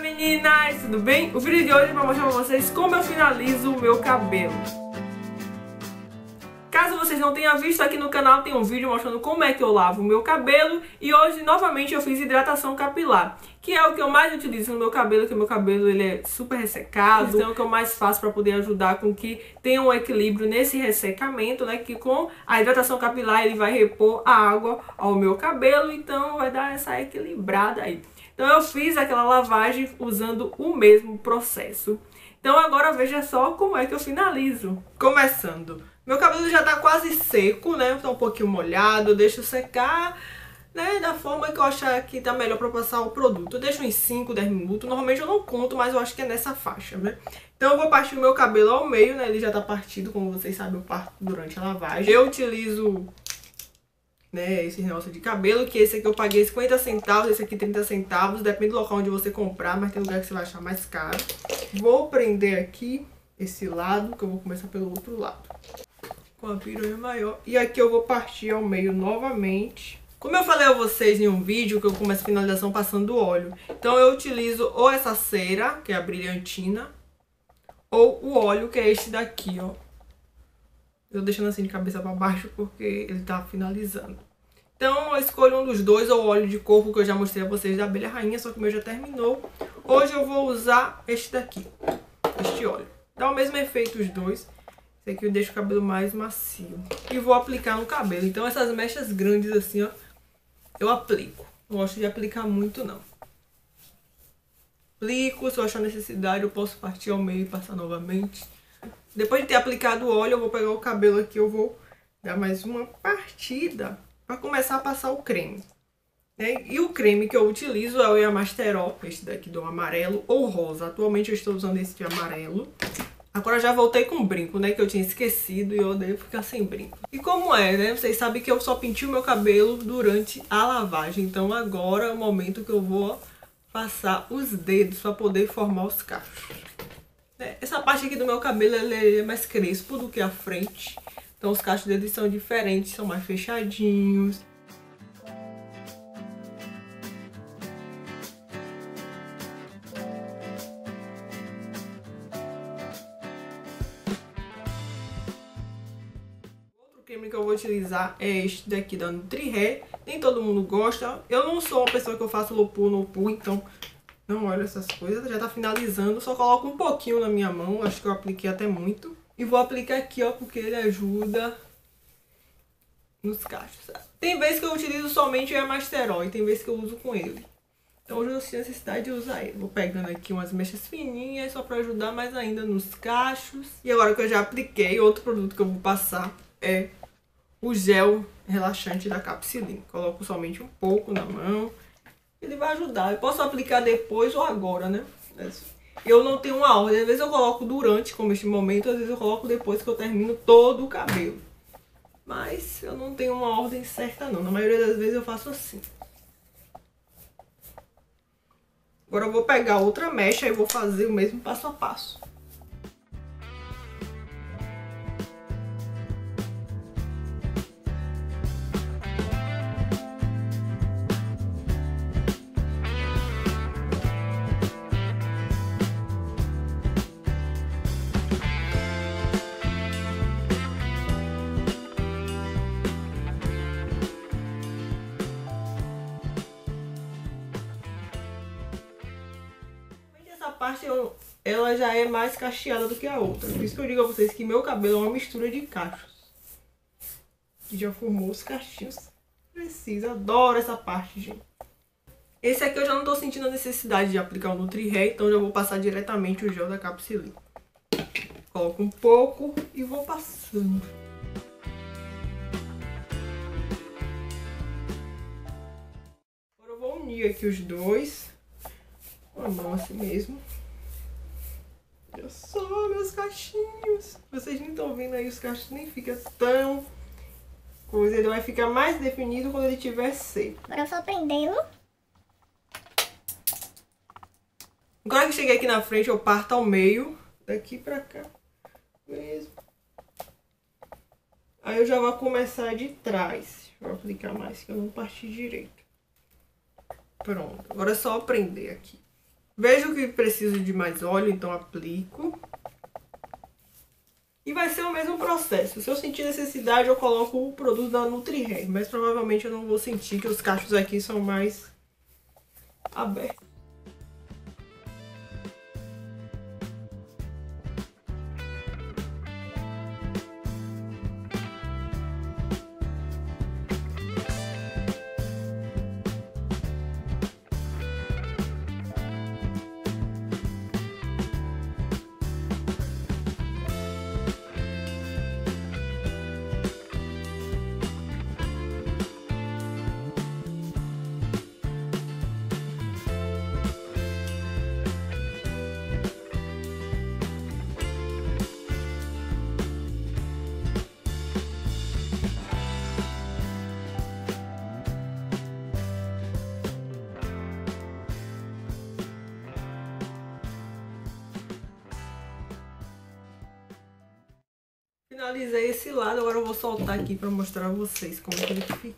Meninas, tudo bem? O vídeo de hoje é para mostrar para vocês como eu finalizo o meu cabelo. Caso vocês não tenham visto, aqui no canal tem um vídeo mostrando como é que eu lavo o meu cabelo e hoje novamente eu fiz hidratação capilar, que é o que eu mais utilizo no meu cabelo, que o meu cabelo ele é super ressecado, então é o que eu mais faço para poder ajudar com que tenha um equilíbrio nesse ressecamento, né, que com a hidratação capilar ele vai repor a água ao meu cabelo, então vai dar essa equilibrada aí. Então eu fiz aquela lavagem usando o mesmo processo. Então agora veja só como é que eu finalizo. Começando. Meu cabelo já tá quase seco, né? Tá um pouquinho molhado, deixo secar, né? Da forma que eu achar que tá melhor pra passar o produto. Eu deixo uns 5, 10 minutos. Normalmente eu não conto, mas eu acho que é nessa faixa, né? Então eu vou partir o meu cabelo ao meio, né? Ele já tá partido, como vocês sabem, eu parto durante a lavagem. Eu utilizo né, esse negócio de cabelo, que esse aqui eu paguei 50 centavos, esse aqui 30 centavos, depende do local onde você comprar, mas tem lugar que você vai achar mais caro. Vou prender aqui esse lado, que eu vou começar pelo outro lado. Com a piranha maior. E aqui eu vou partir ao meio novamente. Como eu falei a vocês em um vídeo, que eu começo a finalização passando óleo. Então eu utilizo ou essa cera, que é a brilhantina, ou o óleo, que é este daqui, ó. Eu deixando assim de cabeça para baixo porque ele tá finalizando. Então eu escolho um dos dois, ou óleo de coco que eu já mostrei a vocês da abelha rainha, só que o meu já terminou. Hoje eu vou usar este daqui, este óleo. Dá o mesmo efeito os dois. Esse aqui eu deixo o cabelo mais macio. E vou aplicar no cabelo. Então essas mechas grandes assim, ó, eu aplico. Não gosto de aplicar muito não. Aplico, se eu achar necessidade eu posso partir ao meio e passar novamente. Depois de ter aplicado o óleo, eu vou pegar o cabelo aqui, eu vou dar mais uma partida para começar a passar o creme. Né? E o creme que eu utilizo é o Yamasterol, este daqui do amarelo ou rosa. Atualmente eu estou usando esse de amarelo. Agora já voltei com brinco, né? Que eu tinha esquecido e eu odeio ficar sem brinco. E como é, né? Vocês sabem que eu só pintei o meu cabelo durante a lavagem. Então agora é o momento que eu vou passar os dedos para poder formar os cachos. É, essa parte aqui do meu cabelo é mais crespo do que a frente. Então os cachos deles são diferentes, são mais fechadinhos. Outro creme que eu vou utilizar é este daqui da Nutri-Hair. Nem todo mundo gosta. Eu não sou uma pessoa que eu faço lopu no pu, então não olho essas coisas, já tá finalizando. Só coloco um pouquinho na minha mão, acho que eu apliquei até muito. E vou aplicar aqui, ó, porque ele ajuda nos cachos. Tem vezes que eu utilizo somente o Emasterol e tem vezes que eu uso com ele. Então hoje eu sinto necessidade de usar ele. Vou pegando aqui umas mechas fininhas só pra ajudar mais ainda nos cachos. E agora que eu já apliquei, outro produto que eu vou passar é o gel relaxante da Capsilin. Coloco somente um pouco na mão ele vai ajudar. Eu posso aplicar depois ou agora, né? Eu não tenho uma ordem. Às vezes eu coloco durante, como este momento, às vezes eu coloco depois que eu termino todo o cabelo. Mas eu não tenho uma ordem certa não. Na maioria das vezes eu faço assim. Agora eu vou pegar outra mecha e vou fazer o mesmo passo a passo. Ela já é mais cacheada do que a outra. Por isso que eu digo a vocês que meu cabelo é uma mistura de cachos. Que já formou os cachinhos. Precisa, adoro essa parte, gente. Esse aqui eu já não tô sentindo a necessidade de aplicar o Nutri-Hair, então já vou passar diretamente o gel da Capsilin. Coloco um pouco e vou passando. Agora eu vou unir aqui os dois com a mão assim mesmo. Olha só meus cachinhos. Vocês nem estão vendo aí, os cachos nem fica tão coisa. Ele vai ficar mais definido quando ele estiver seco. Agora eu só prendê-lo. Agora que cheguei aqui na frente, eu parto ao meio. Daqui pra cá. Mesmo. Aí eu já vou começar de trás. Vou aplicar mais, que eu não parti direito. Pronto. Agora é só prender aqui. Vejo que preciso de mais óleo, então aplico. E vai ser o mesmo processo. Se eu sentir necessidade, eu coloco o produto da Nutri-Hair. Mas provavelmente eu não vou sentir que os cachos aqui são mais abertos. Finalizei esse lado, agora eu vou soltar aqui pra mostrar a vocês como que ele fica.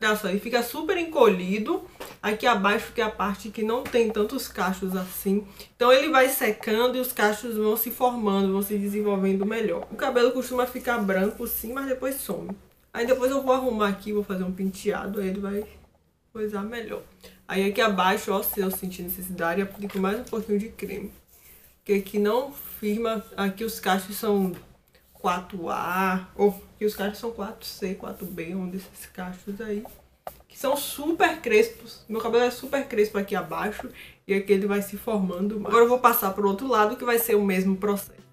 Olha só, ele fica super encolhido. Aqui abaixo que é a parte que não tem tantos cachos assim. Então ele vai secando e os cachos vão se formando, vão se desenvolvendo melhor. O cabelo costuma ficar branco sim, mas depois some. Aí depois eu vou arrumar aqui, vou fazer um penteado, aí ele vai coisar melhor. Aí aqui abaixo, ó, se eu sentir necessidade, aplico mais um pouquinho de creme. Porque aqui não firma, aqui os cachos são 4A, ou que os cachos são 4C, 4B, um desses cachos aí. Que são super crespos. Meu cabelo é super crespo aqui abaixo e aqui ele vai se formando. Agora eu vou passar para o outro lado que vai ser o mesmo processo.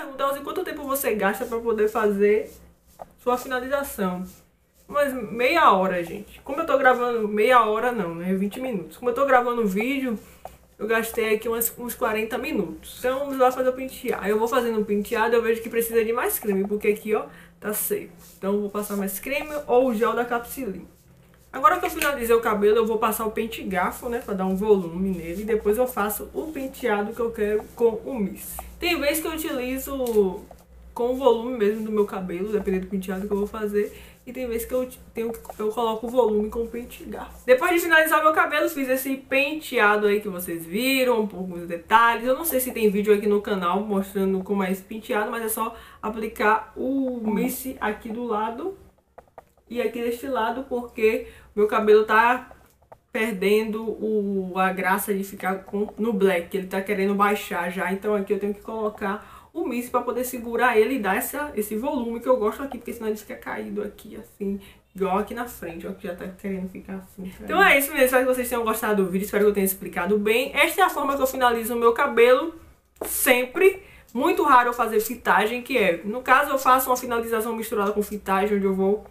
Perguntam assim, quanto tempo você gasta para poder fazer sua finalização. Mas meia hora, gente. Como eu tô gravando, meia hora não, né? 20 minutos. Como eu tô gravando vídeo, eu gastei aqui uns, uns 40 minutos. Então vamos lá fazer o penteado. Eu vou fazendo um penteado, eu vejo que precisa de mais creme, porque aqui, ó, tá seco. Então eu vou passar mais creme ou o gel da Capsilin. Agora que eu finalizei o cabelo, eu vou passar o pente garfo, né, pra dar um volume nele. E depois eu faço o penteado que eu quero com o mist. Tem vezes que eu utilizo com o volume mesmo do meu cabelo, dependendo do penteado que eu vou fazer. E tem vezes que eu, tenho, eu coloco o volume com o pente garfo. Depois de finalizar meu cabelo, fiz esse penteado aí que vocês viram, de detalhes. Eu não sei se tem vídeo aqui no canal mostrando como é esse penteado, mas é só aplicar o mist aqui do lado e aqui deste lado, porque meu cabelo tá perdendo o, a graça de ficar com, no black, ele tá querendo baixar já, então aqui eu tenho que colocar o mist para poder segurar ele e dar essa, esse volume que eu gosto aqui, porque senão ele fica caído aqui, assim, igual aqui na frente, ó, que já tá querendo ficar assim. Então é isso mesmo, espero que vocês tenham gostado do vídeo, espero que eu tenha explicado bem. Esta é a forma que eu finalizo o meu cabelo, sempre. Muito raro eu fazer fitagem, que é, no caso eu faço uma finalização misturada com fitagem, onde eu vou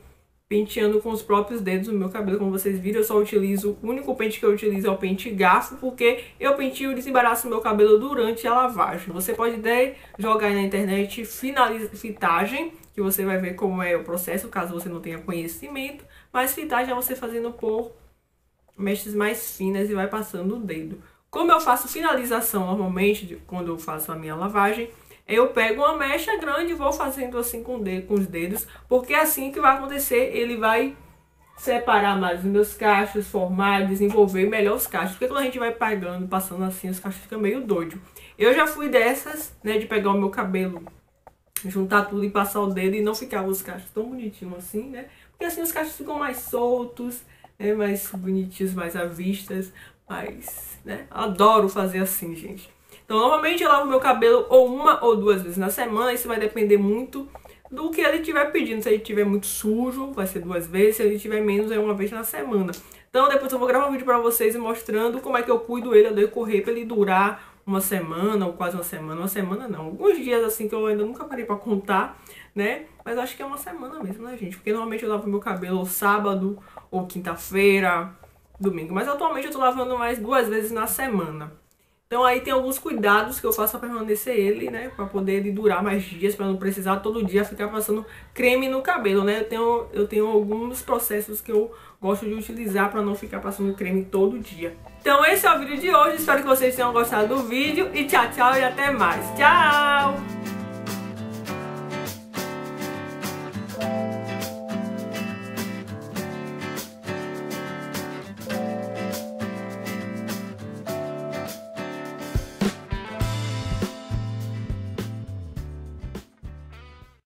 penteando com os próprios dedos o meu cabelo, como vocês viram, eu só utilizo, o único pente que eu utilizo é o pente garfo, porque eu penteo e desembaraço o meu cabelo durante a lavagem. Você pode até jogar aí na internet fitagem, que você vai ver como é o processo, caso você não tenha conhecimento, mas fitagem é você fazendo por mechas mais finas e vai passando o dedo. Como eu faço finalização normalmente, quando eu faço a minha lavagem, eu pego uma mecha grande e vou fazendo assim com, dedo, com os dedos, porque é assim que vai acontecer, ele vai separar mais os meus cachos, formar, desenvolver melhor os cachos, porque quando a gente vai pegando, passando assim, os cachos ficam meio doido. Eu já fui dessas, né, de pegar o meu cabelo, juntar tudo e passar o dedo e não ficar os cachos tão bonitinhos assim, né, porque assim os cachos ficam mais soltos, né, mais bonitinhos, mais à vista, Mas, né, adoro fazer assim, gente. Então, normalmente eu lavo meu cabelo ou uma ou duas vezes na semana, isso vai depender muito do que ele estiver pedindo. Se ele estiver muito sujo, vai ser duas vezes, se ele estiver menos, é uma vez na semana. Então depois eu vou gravar um vídeo pra vocês mostrando como é que eu cuido ele a decorrer pra ele durar uma semana ou quase uma semana. Uma semana não, alguns dias assim que eu ainda nunca parei pra contar, né? Mas acho que é uma semana mesmo, né, gente? Porque normalmente eu lavo meu cabelo sábado ou quinta-feira, domingo. Mas atualmente eu tô lavando mais duas vezes na semana. Então aí tem alguns cuidados que eu faço para permanecer ele, né? Para poder ele durar mais dias, para não precisar todo dia ficar passando creme no cabelo, né? Eu tenho, eu tenho alguns processos que eu gosto de utilizar para não ficar passando creme todo dia. Então esse é o vídeo de hoje, espero que vocês tenham gostado do vídeo e tchau, tchau e até mais. Tchau!